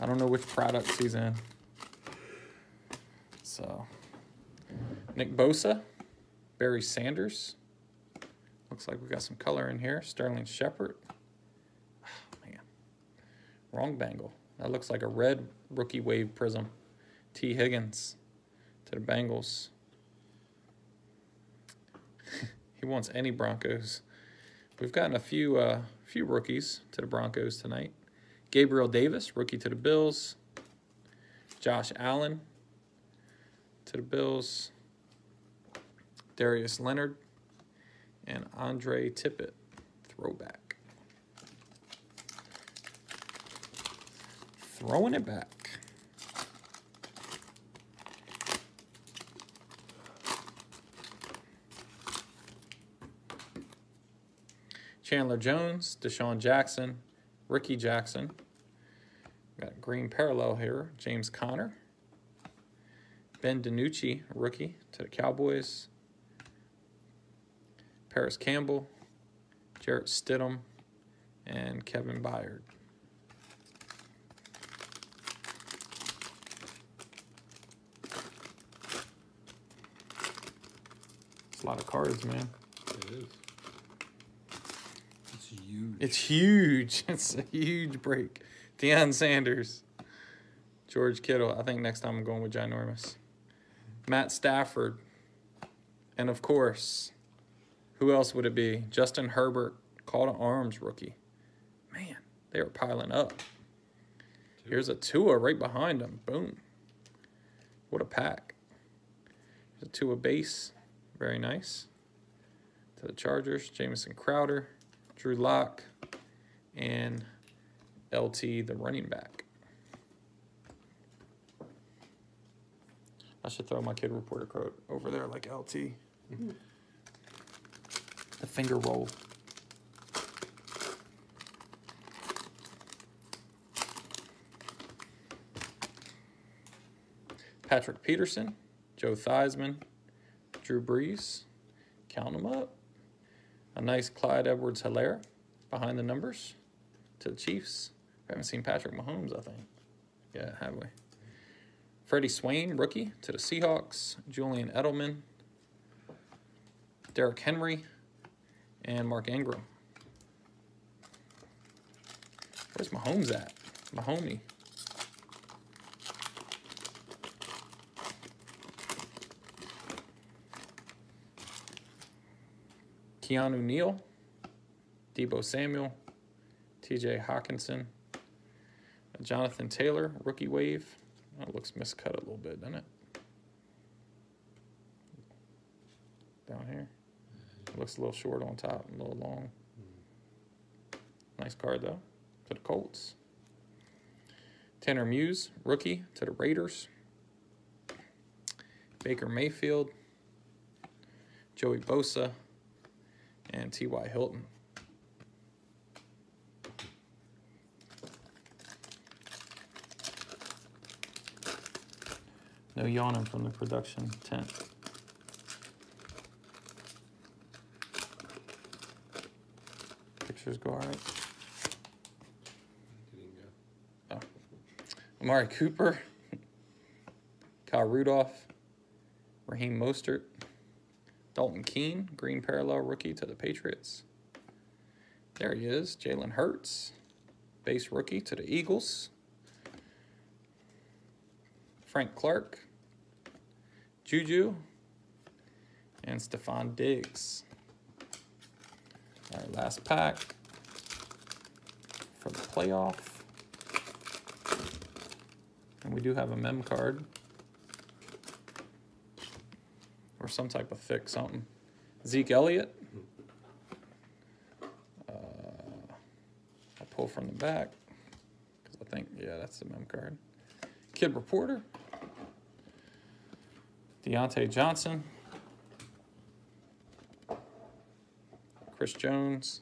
I don't know which products he's in. So, Nick Bosa, Barry Sanders. Looks like we got some color in here. Sterling Shepard. man, wrong bangle. That looks like a red rookie wave prism. T. Higgins to the Bengals. he wants any Broncos. We've gotten a few uh, few rookies to the Broncos tonight. Gabriel Davis, rookie to the Bills. Josh Allen to the Bills. Darius Leonard and Andre Tippett, throwback. Throwing it back. Chandler Jones, DeSean Jackson, Ricky Jackson. Got green parallel here, James Conner. Ben DiNucci, rookie to the Cowboys. Parris Campbell, Jarrett Stidham, and Kevin Byard. It's a lot of cards, man. It is. It's huge. It's huge. It's a huge break. Deion Sanders, George Kittle. I think next time I'm going with ginormous. Matt Stafford, and of course, who else would it be? Justin Herbert, call to arms rookie. Man, they are piling up. Here's a Tua right behind them. Boom. What a pack. Here's a Tua base. Very nice. To the Chargers, Jamison Crowder, Drew Lock, and LT, the running back. I should throw my kid reporter coat over there like LT. Mm-hmm. The finger roll. Patrick Peterson, Joe Theismann, Drew Brees. Count them up. A nice Clyde Edwards Helaire behind the numbers to the Chiefs. We haven't seen Patrick Mahomes, I think. Yeah, have we? Freddie Swain, rookie to the Seahawks. Julian Edelman. Derrick Henry. And Mark Ingram. Where's Mahomes at? Mahomey. Keanu Neal, Deebo Samuel, TJ Hockenson, Jonathan Taylor, rookie wave, That looks miscut a little bit, doesn't it? Down here. It looks a little short on top, a little long. Nice card though, to the Colts. Tanner Muse, rookie to the Raiders. Baker Mayfield, Joey Bosa, and T.Y. Hilton. No yawning from the production tent. Pictures go all right. Didn't. Amari Cooper, Kyle Rudolph, Raheem Mostert, Dalton Keene, green parallel rookie to the Patriots. There he is, Jalen Hurts, base rookie to the Eagles. Frank Clark, Juju, and Stefon Diggs. All right, last pack for the playoff. And we do have a mem card. Or some type of thick something. Zeke Elliott. Uh, I'll pull from the back. Because I think, yeah, that's the mem card. Kid Reporter. Diontae Johnson. Chris Jones.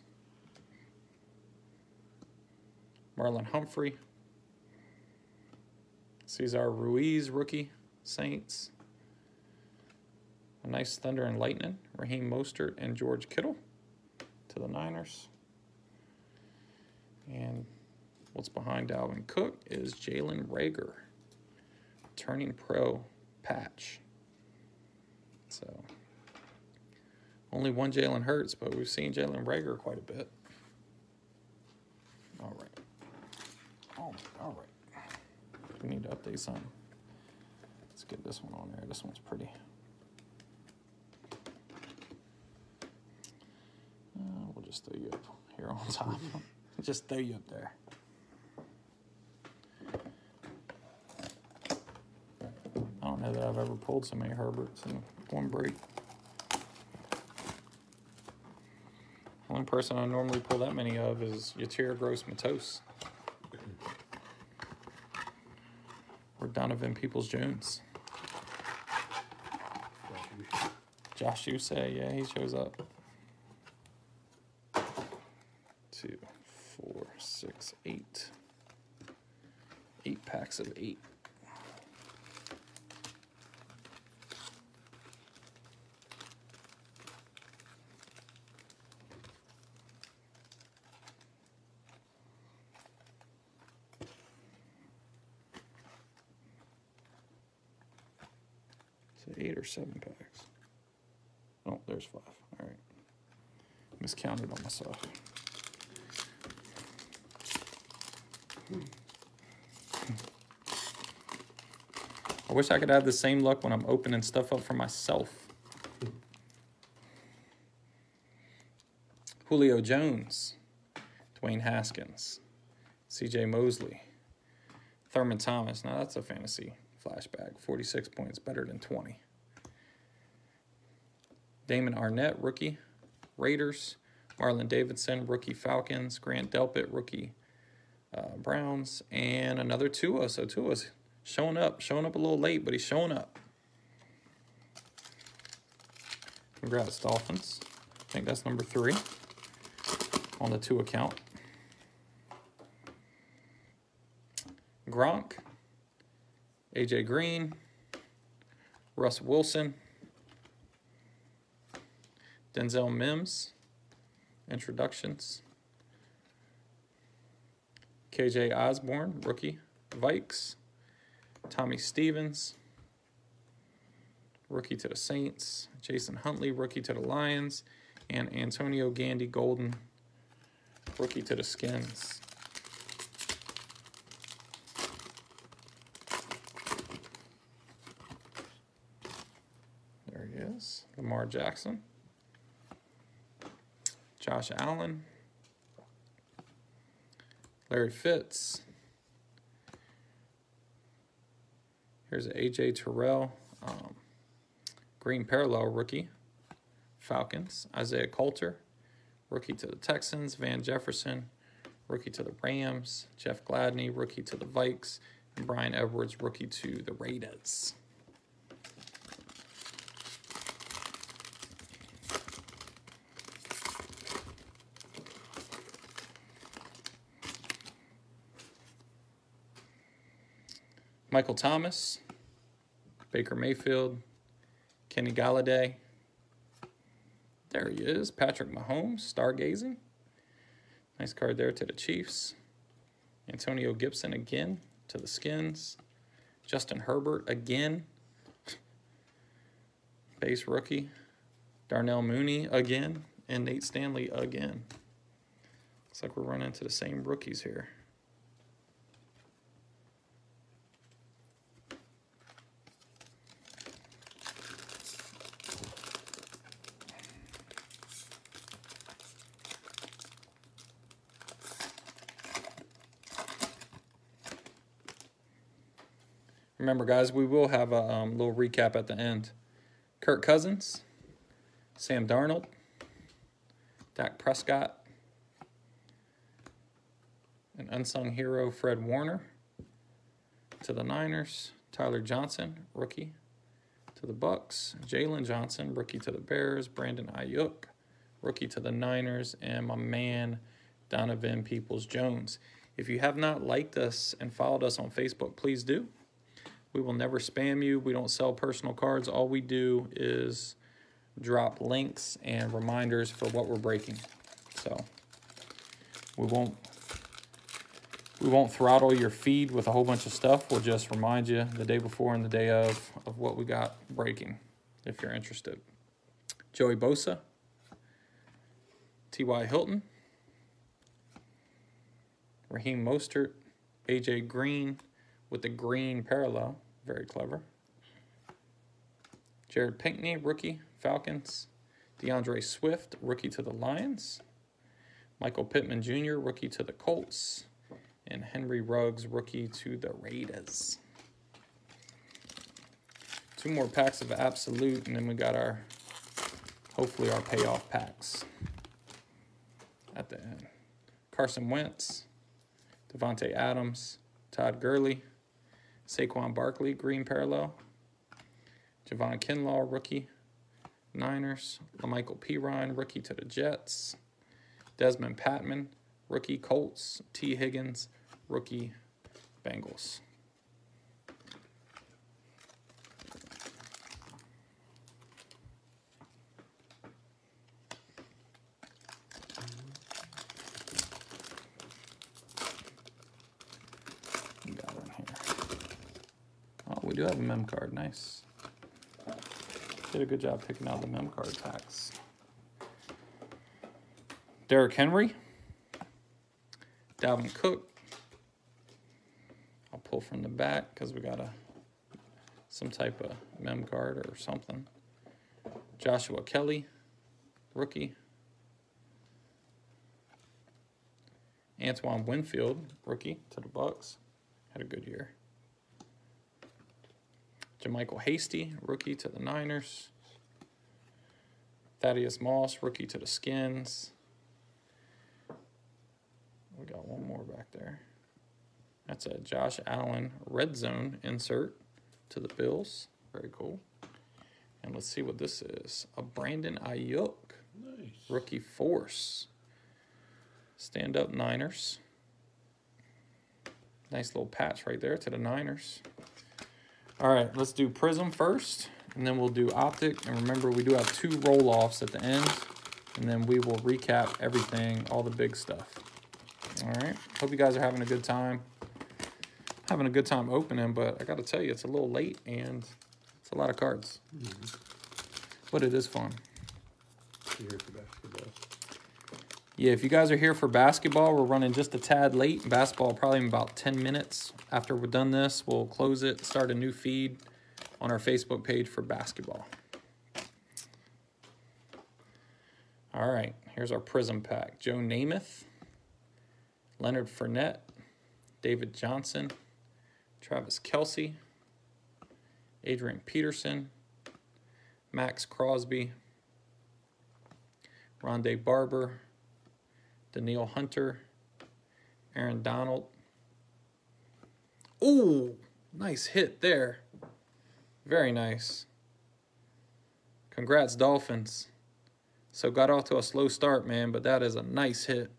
Marlon Humphrey. Cesar Ruiz, rookie, Saints. A nice Thunder and Lightning, Raheem Mostert and George Kittle to the Niners. And what's behind Dalvin Cook is Jalen Reagor, turning pro patch. So only one Jalen Hurts, but we've seen Jalen Reagor quite a bit. All right. Oh, all right. We need to update some. Let's get this one on there. This one's pretty. Uh, we'll just throw you up here on top. just throw you up there. I don't know that I've ever pulled so many Herberts in one break. Only person I normally pull that many of is Yetur Gross Matos. Or Donovan Peoples Jones. Josh, you Josh Uche, yeah, he shows up. Two, four, six, eight. Eight packs of eight. So eight or seven packs. Oh, there's five. All right. Miscounted on myself. Hmm. I wish I could have the same luck when I'm opening stuff up for myself. Julio Jones, Dwayne Haskins, CJ Mosley, Thurman Thomas. Now that's a fantasy flashback. 46 points, better than 20. Damon Arnette, rookie, Raiders. Marlon Davidson, rookie, Falcons. Grant Delpit, rookie, uh, Browns. And another Tua. So Tua's showing up, showing up a little late, but he's showing up. Congrats, Dolphins. I think that's number three on the two account. Gronk, AJ Green, Russ Wilson, Denzel Mims, introductions. KJ Osborn, rookie, Vikes. Tommy Stevens, rookie to the Saints. Jason Huntley, rookie to the Lions. And Antonio Gandy Golden, rookie to the Skins. There he is. Lamar Jackson. Josh Allen. Larry Fitz. Here's AJ Terrell, um, green parallel rookie, Falcons. Isaiah Coulter, rookie to the Texans. Van Jefferson, rookie to the Rams. Jeff Gladney, rookie to the Vikes. And Brian Edwards, rookie to the Raiders. Michael Thomas, Baker Mayfield, Kenny Golladay. There he is, Patrick Mahomes, stargazing. Nice card there to the Chiefs. Antonio Gibson again to the Skins. Justin Herbert again. Base rookie. Darnell Mooney again. And Nate Stanley again. Looks like we're running into the same rookies here. Remember, guys, we will have a um, little recap at the end. Kirk Cousins, Sam Darnold, Dak Prescott, an unsung hero, Fred Warner, to the Niners, Tyler Johnson, rookie, to the Bucks, Jaylon Johnson, rookie to the Bears, Brandon Aiyuk, rookie to the Niners, and my man Donovan Peoples Jones. If you have not liked us and followed us on Facebook, please do. We will never spam you. We don't sell personal cards. All we do is drop links and reminders for what we're breaking. So we won't we won't throttle your feed with a whole bunch of stuff. We'll just remind you the day before and the day of of what we got breaking if you're interested. Joey Bosa, T.Y. Hilton, Raheem Mostert, AJ Green with the green parallel. Very clever. Jared Pinkney, rookie, Falcons. DeAndre Swift, rookie to the Lions. Michael Pittman Jr., rookie to the Colts. And Henry Ruggs, rookie to the Raiders. Two more packs of Absolute, and then we got our, hopefully, our payoff packs at the end. Carson Wentz, Davante Adams, Todd Gurley, Saquon Barkley, green parallel. Javon Kinlaw, rookie, Niners. La'Mical Perine, rookie to the Jets. Dezmon Patmon, rookie, Colts. T. Higgins, rookie, Bengals. We got one here. Oh, do have a mem card. Nice. Did a good job picking out the mem card packs. Derrick Henry. Dalvin Cook. I'll pull from the back because we got a some type of mem card or something. Joshua Kelly, rookie. Antoine Winfield, rookie to the Bucks, had a good year. JaMycal Hasty, rookie to the Niners. Thaddeus Moss, rookie to the Skins. We got one more back there. That's a Josh Allen red zone insert to the Bills. Very cool. And let's see what this is. A Brandon Aiyuk Nice. rookie force. Stand up Niners. Nice little patch right there to the Niners. All right, let's do Prism first, and then we'll do Optic. And remember, we do have two roll offs at the end, and then we will recap everything, all the big stuff. All right, hope you guys are having a good time. Having a good time opening, but I got to tell you, it's a little late and it's a lot of cards. But it is fun. You here for basketball? Yeah, if you guys are here for basketball, we're running just a tad late. Basketball probably in about 10 minutes. After we're done this, we'll close it, start a new feed on our Facebook page for basketball. All right, here's our Prism pack. Joe Namath, Leonard Fournette, David Johnson, Travis Kelce, Adrian Peterson, Maxx Crosby, Rondé Barber, Danielle Hunter, Aaron Donald. Ooh, nice hit there. Very nice. Congrats, Dolphins. So got off to a slow start, man, but that is a nice hit.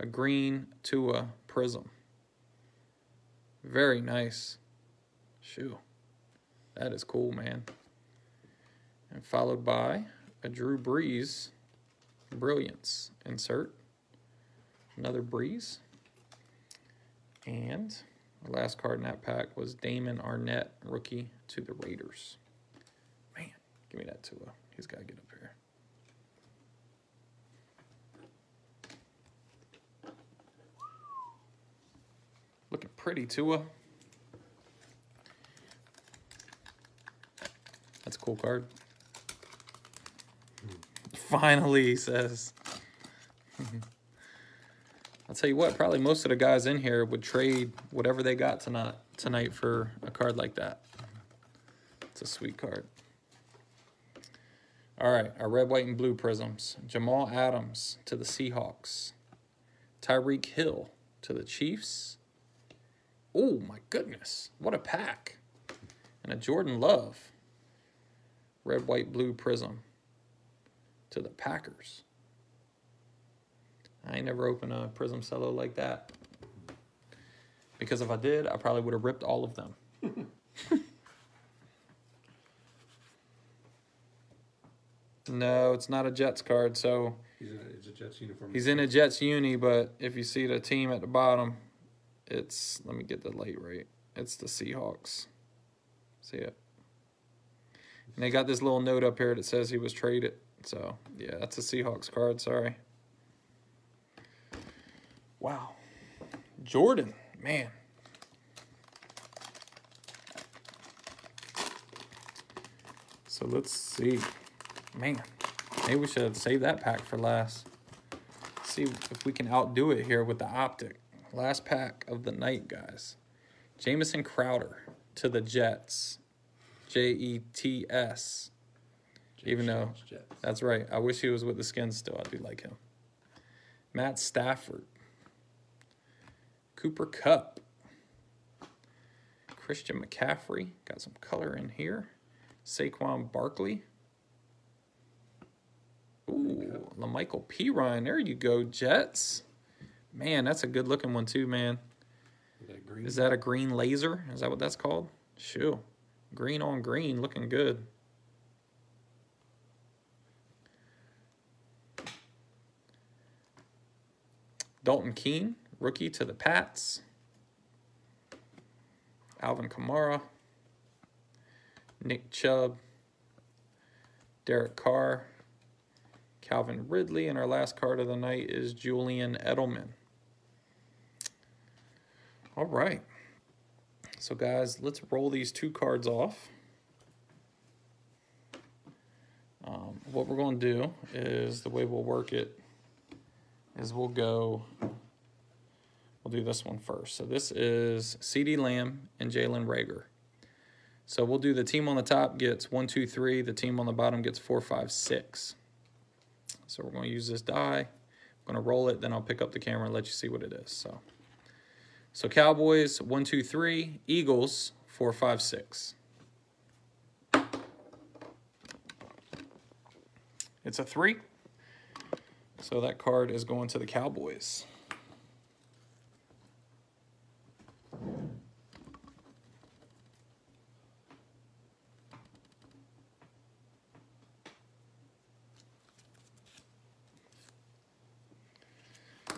A green to a prism. Very nice. Shoo. That is cool, man. And followed by a Drew Brees Brilliance insert. Another Brees. And the last card in that pack was Damon Arnette, rookie to the Raiders. Man, give me that Tua. He's got to get up here. Looking pretty, Tua. That's a cool card. Finally, he says. I'll tell you what, probably most of the guys in here would trade whatever they got tonight tonight for a card like that. It's a sweet card. All right, our red, white, and blue prisms. Jamal Adams to the Seahawks. Tyreek Hill to the Chiefs. Oh my goodness, what a pack. And a Jordan Love. Red, white, blue prism to the Packers. I ain't never opened a Prism Cello like that. Because if I did, I probably would have ripped all of them. no, it's not a Jets card, so He's in a, it's a Jets uniform. he's in a Jets uni, but if you see the team at the bottom, it's let me get the late rate. It's the Seahawks. See it? And they got this little note up here that says he was traded. So yeah, that's a Seahawks card, sorry. Wow. Jordan, man. So let's see. Man, maybe we should save that pack for last. See if we can outdo it here with the optic. Last pack of the night, guys. Jamison Crowder to the Jets. J E T S. Even though Jets. that's right. I wish he was with the Skins still. I'd be like him. Matt Stafford. Cooper Kupp. Christian McCaffrey. Got some color in here. Saquon Barkley. Ooh, La'Mical Perine. There you go, Jets. Man, that's a good looking one too, man. That green. Is that a green laser? Is that what that's called? Shoo. Green on green, looking good. Dalton Keene, rookie to the Pats. Alvin Kamara. Nick Chubb. Derek Carr. Calvin Ridley. And our last card of the night is Julian Edelman. All right. So, guys, let's roll these two cards off. Um, what we're going to do is the way we'll work it is we'll go, we'll do this one first. So, this is CeeDee Lamb and Jalen Reagor. So, we'll do the team on the top gets one, two, three. The team on the bottom gets four, five, six. So, we're going to use this die. I'm going to roll it, then I'll pick up the camera and let you see what it is. So, so Cowboys, one, two, three. Eagles, four, five, six. It's a three. So that card is going to the Cowboys.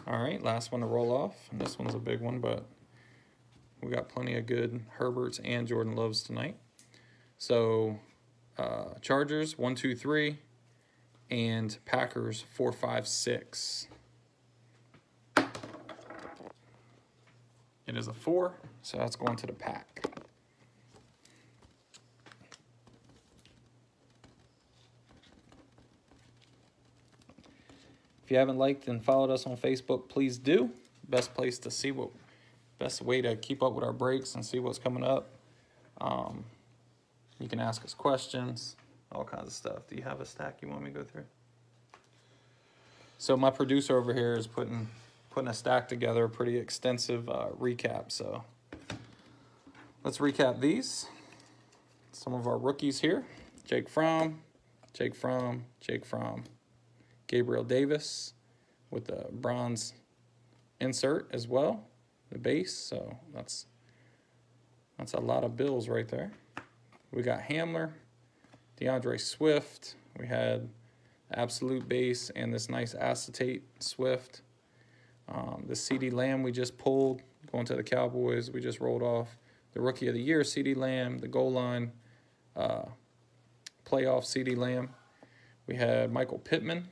All right, last one to roll off. And this one's a big one, but we got plenty of good Herberts and Jordan Loves tonight. So uh, Chargers, one, two, three, and Packers, four, five, six. It is a four, so that's going to the pack. If you haven't liked and followed us on Facebook, please do. Best place to see what, best way to keep up with our breaks and see what's coming up. Um, You can ask us questions, all kinds of stuff. Do you have a stack you want me to go through? So my producer over here is putting putting a stack together, a pretty extensive uh, recap. So let's recap these. Some of our rookies here: Jake Fromm, Jake Fromm, Jake Fromm, Gabriel Davis with the bronze insert as well, the base. So that's that's a lot of bills right there. We got Hamler, DeAndre Swift. We had absolute base and this nice acetate Swift. Um, the CeeDee Lamb we just pulled going to the Cowboys. We just rolled off the Rookie of the Year CeeDee Lamb, the goal line uh, playoff CeeDee Lamb. We had Michael Pittman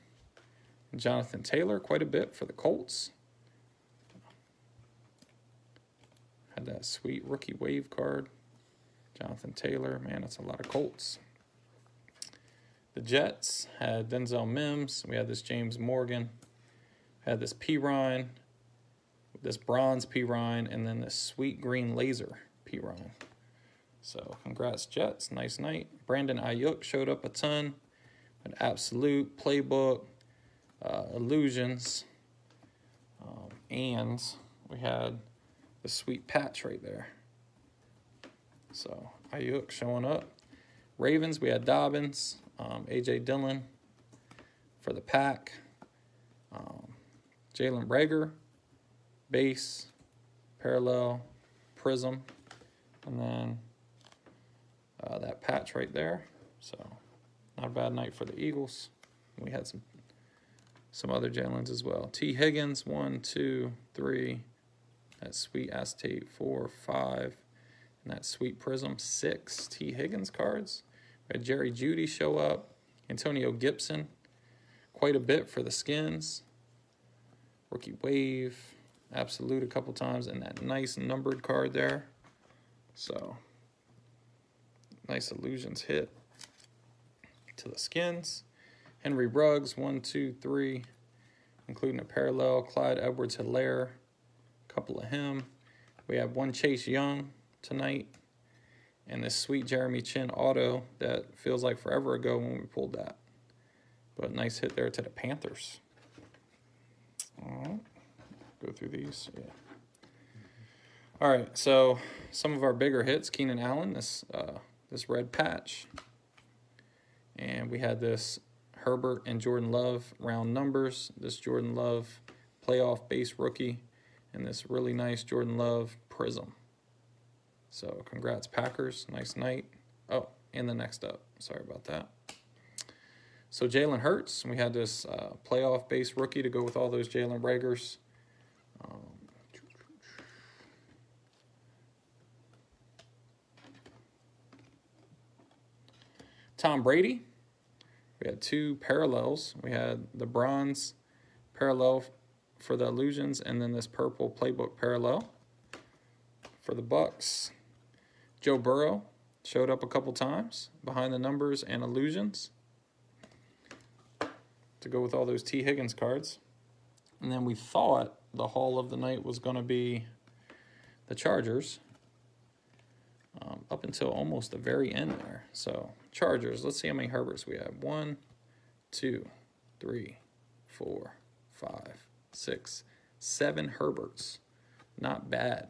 and Jonathan Taylor quite a bit for the Colts. Had that sweet rookie wave card. Jonathan Taylor, man, that's a lot of Colts. The Jets had Denzel Mims. We had this James Morgan. Had this Perine, this bronze Perine, and then this sweet green laser Perine. So congrats Jets, nice night. Brandon Aiyuk showed up a ton. An absolute playbook, uh, illusions, um, and we had the sweet patch right there. So Aiyuk showing up. Ravens, we had Dobbins, um, AJ Dillon for the pack, um, Jalen Reagor, base, parallel, prism, and then uh, that patch right there. So not a bad night for the Eagles. We had some some other Jalen's as well. T. Higgins, one, two, three. That sweet acetate, four, five. And that sweet prism, six T. Higgins cards. Had Jerry Jeudy show up. Antonio Gibson, quite a bit for the skins. Rookie Wave, Absolute a couple times, and that nice numbered card there. So, nice illusions hit to the skins. Henry Ruggs, one, two, three, including a parallel. Clyde Edwards Helaire, a couple of him. We have one Chase Young tonight, and this sweet Jeremy Chinn auto that feels like forever ago when we pulled that. But nice hit there to the Panthers. All right, go through these. Yeah. All right, so some of our bigger hits: Keenan Allen, this uh, this red patch, and we had this Herbert and Jordan Love round numbers. This Jordan Love playoff base rookie, and this really nice Jordan Love prism. So congrats Packers, nice night. Oh, and the next up, sorry about that. So Jalen Hurts, we had this uh, playoff base rookie to go with all those Jalen Reagors. Um, Tom Brady, we had two parallels. We had the bronze parallel for the illusions, and then this purple playbook parallel for the Bucs. Joe Burrow showed up a couple times behind the numbers and illusions to go with all those T. Higgins cards. And then we thought the haul of the night was going to be the Chargers um, up until almost the very end there. So, Chargers, let's see how many Herberts we have. One, two, three, four, five, six, seven Herberts. Not bad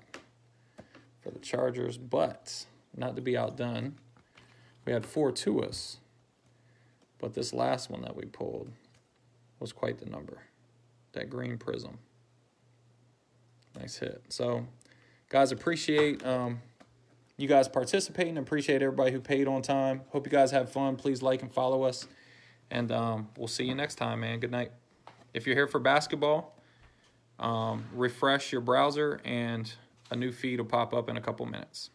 for the Chargers, but not to be outdone. We had four Tuas, but this last one that we pulled was quite the number. That green prism. Nice hit. So, guys, appreciate um, you guys participating. Appreciate everybody who paid on time. Hope you guys have fun. Please like and follow us. And um, we'll see you next time, man. Good night. If you're here for basketball, um, refresh your browser and a new feed will pop up in a couple minutes.